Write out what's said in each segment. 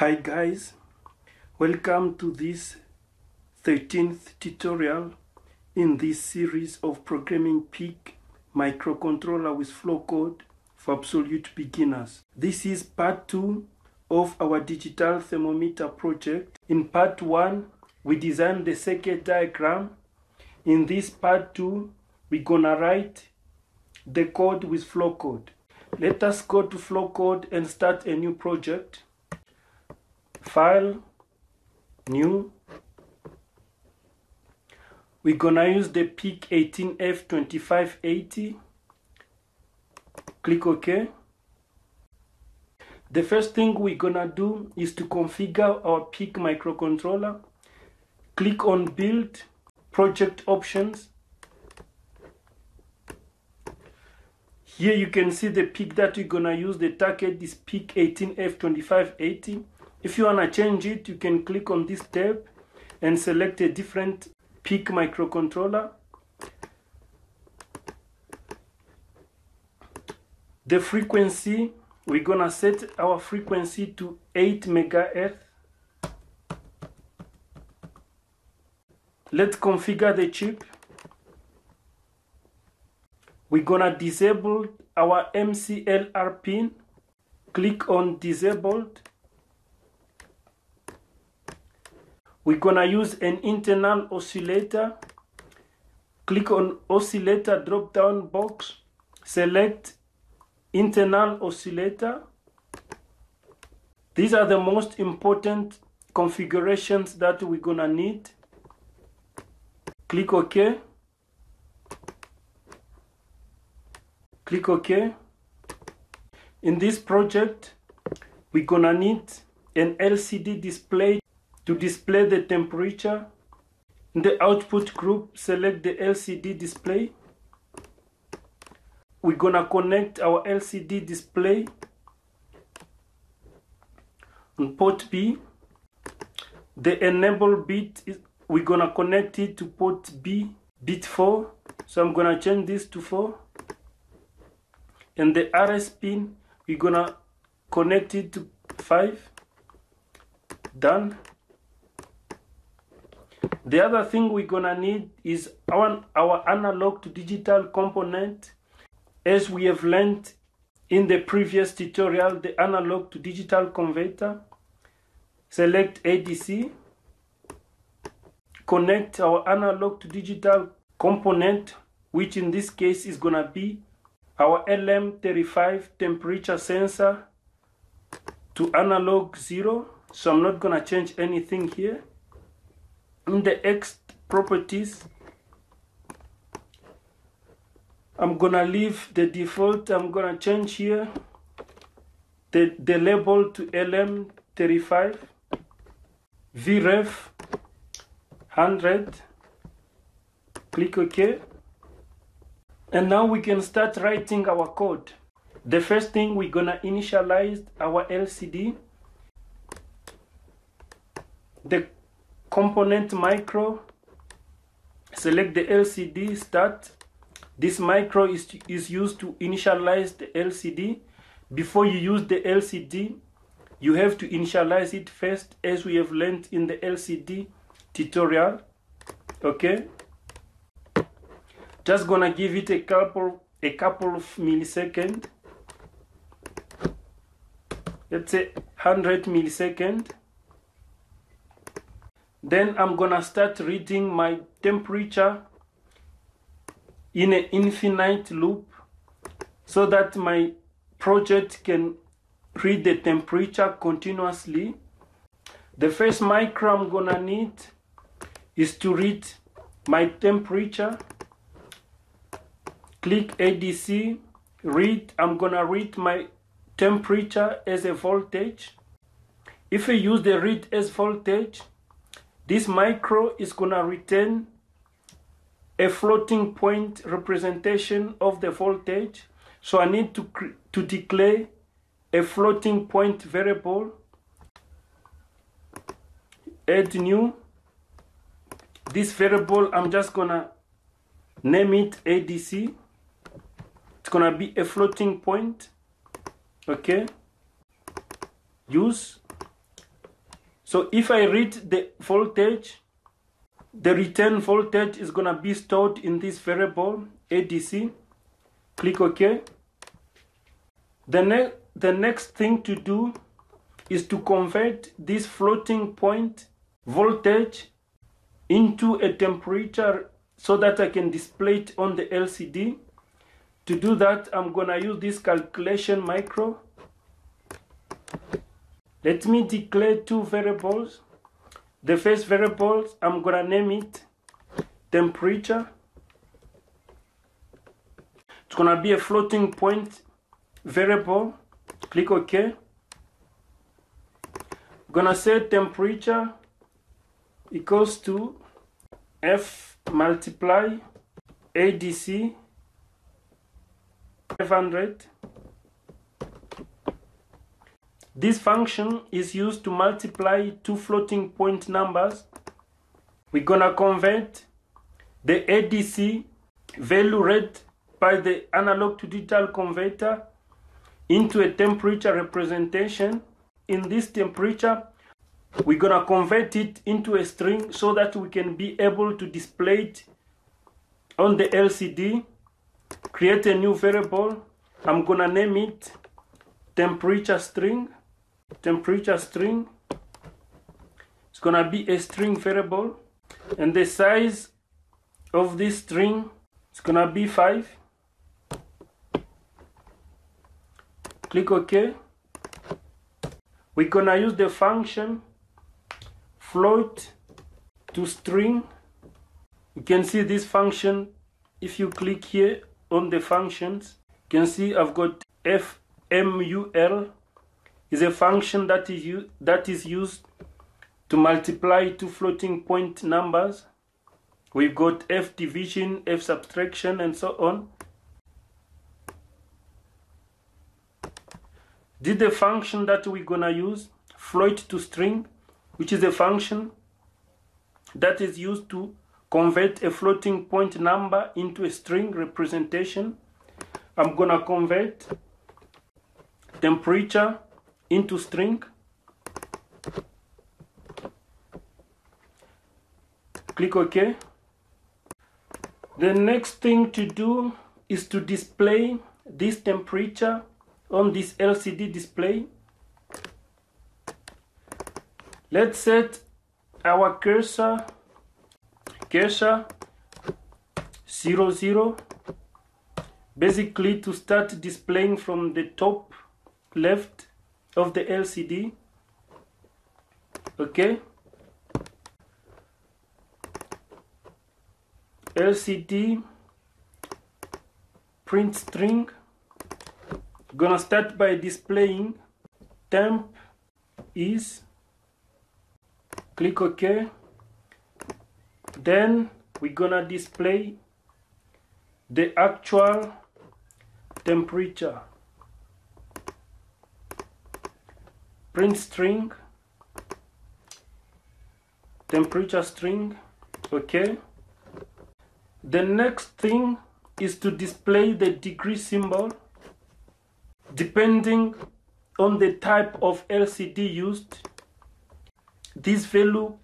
Hi guys, welcome to this 13th tutorial in this series of programming PIC microcontroller with Flowcode for absolute beginners. This is part 2 of our digital thermometer project. In part 1, we designed the circuit diagram. In this part 2, we're gonna write the code with Flowcode. Let us go to Flowcode and start a new project. File, new. We're gonna use the PIC 18F2580. Click OK. The first thing we're gonna do is to configure our PIC microcontroller. Click on Build, Project Options. Here you can see the PIC that we're gonna use. The target is PIC 18F2580. If you wanna change it, you can click on this tab and select a different PIC microcontroller. The frequency, we're gonna set our frequency to 8 megahertz. Let's configure the chip. We're gonna disable our MCLR pin. Click on disabled. We're gonna use an internal oscillator. Click on oscillator drop down box. Select internal oscillator. These are the most important configurations that we're gonna need. Click OK. Click OK. In this project, we're gonna need an LCD display to display the temperature. In the output group, select the LCD display. We're gonna connect our LCD display on port B. The enable bit is we're gonna connect it to port B, bit 4. So I'm gonna change this to 4. And the RS pin, we're gonna connect it to 5. Done. The other thing we're gonna need is our, our analog to digital component. As we have learned in the previous tutorial, the analog to digital converter. Select ADC. Connect our analog to digital component, which in this case is gonna be our LM35 temperature sensor to analog 0. So I'm not gonna change anything here in the X properties I'm gonna leave the default I'm gonna change here. The, the label to LM35 VREF 100 click OK. And now we can start writing our code. The first thing we're gonna initialize our LCD the component micro select the LCD start. This micro is, is used to initialize the LCD before you use the LCD you have to initialize it first as we have learned in the LCD tutorial okay? Just gonna give it a couple a couple of milliseconds let's say 100 millisecond then I'm gonna start reading my temperature in an infinite loop so that my project can read the temperature continuously. The first micro I'm gonna need is to read my temperature. Click ADC, read, I'm gonna read my temperature as a voltage. If I use the read as voltage, this micro is gonna return a floating point representation of the voltage. So I need to, to declare a floating point variable. Add new. This variable, I'm just gonna name it ADC. It's gonna be a floating point. Okay. Use So if I read the voltage, the return voltage is going to be stored in this variable ADC. Click OK. The, ne the next thing to do is to convert this floating point voltage into a temperature so that I can display it on the LCD. To do that, I'm gonna use this calculation micro. Let me declare two variables. The first variable, I'm gonna name it temperature. It's gonna be a floating point variable. Click OK. I'm gonna say temperature equals to F multiply ADC 500. This function is used to multiply two floating point numbers. We're gonna convert the ADC value read by the analog to digital converter into a temperature representation. In this temperature, we're gonna convert it into a string so that we can be able to display it on the LCD create a new variable I'm gonna name it temperature string temperature string. It's gonna be a string variable and the size of this string is gonna be 5 click OK. We're gonna use the function float to string. You can see this function if you click here on the functions you can see I've got fmul is a function that is that is used to multiply two floating point numbers we've got f division f subtraction and so on did the function that we're gonna use float to string which is a function that is used to convert a floating point number into a string representation. I'm gonna convert temperature into string. Click OK. The next thing to do is to display this temperature on this LCD display. Let's set our cursor cursor 0 0 basically to start displaying from the top left of the LCD okay LCD print string. Gonna start by displaying temp is. Click OK. Then we're gonna display the actual temperature print string temperature string okay the next thing is to display the degree symbol depending on the type of LCD used this value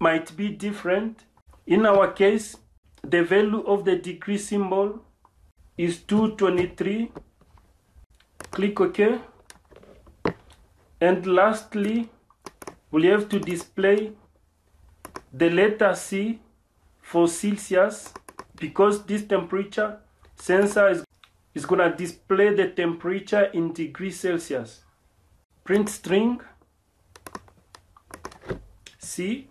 might be different. In our case, the value of the degree symbol is 223. Click OK. And lastly, we have to display the letter C for Celsius because this temperature sensor is, is going to display the temperature in degrees Celsius. Print string C.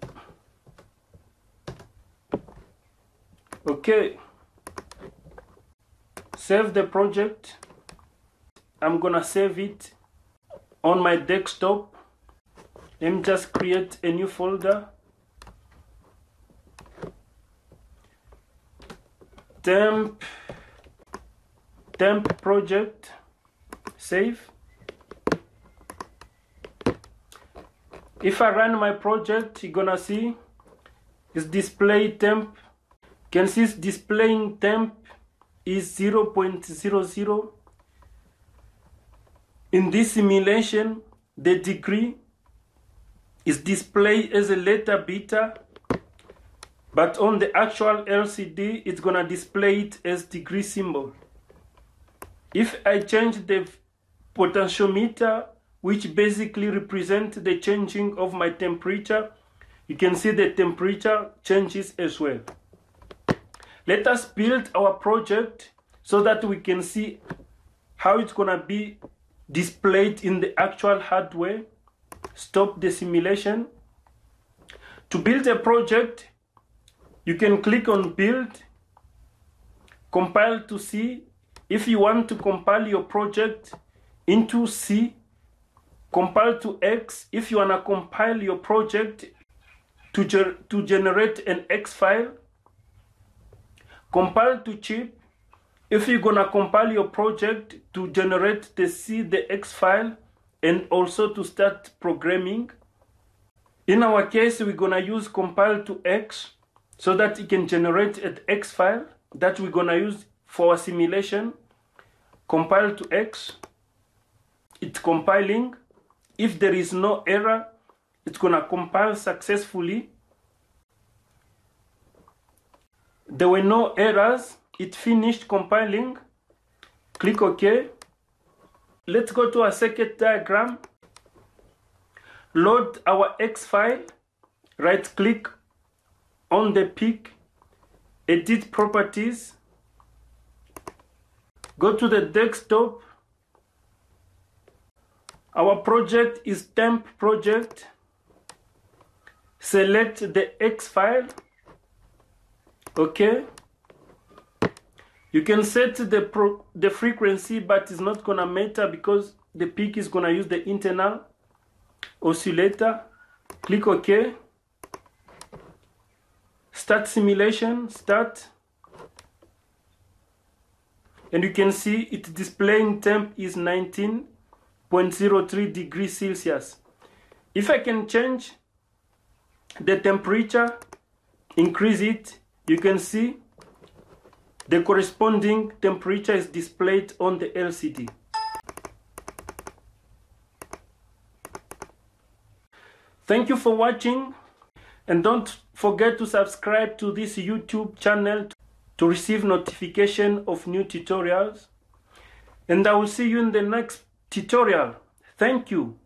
Okay. Save the project. I'm gonna save it on my desktop. Let me just create a new folder. Temp temp project save if I run my project you're gonna see it's display temp can see displaying temp is 0.00 in this simulation the degree is displayed as a letter beta, but on the actual LCD, it's gonna display it as degree symbol. If I change the potentiometer, which basically represent the changing of my temperature, you can see the temperature changes as well. Let us build our project so that we can see how it's gonna be displayed in the actual hardware. Stop the simulation. To build a project, you can click on build, compile to C. If you want to compile your project into C, compile to hex. If you wanna compile your project to, ger to generate an hex file, compile to chip. If you're gonna compile your project to generate the C, the hex file, and also to start programming. In our case, we're gonna use compile to hex so that it can generate an hex file that we're gonna use for simulation. Compile to hex, it's compiling. If there is no error, it's gonna compile successfully. There were no errors. It finished compiling. Click OK. Let's go to our circuit diagram. Load our hex file. Right click on the PIC. Edit properties. Go to the desktop. Our project is temp project. Select the hex file. Okay. You can set the pro the frequency, but it's not gonna matter because the PIC is gonna use the internal oscillator. Click OK. Start simulation, start. And you can see it displaying temp is 19.03 degrees Celsius. If I can change the temperature, increase it, you can see the corresponding temperature is displayed on the LCD. Thank you for watching and don't forget to subscribe to this YouTube channel to receive notification of new tutorials and I will see you in the next tutorial. Thank you.